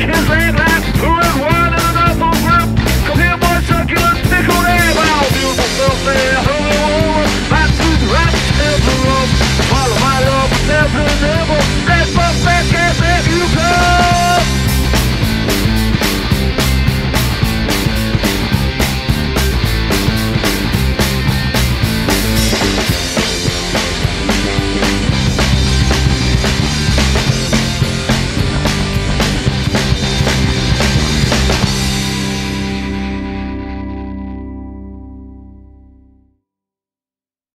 Can't say that to it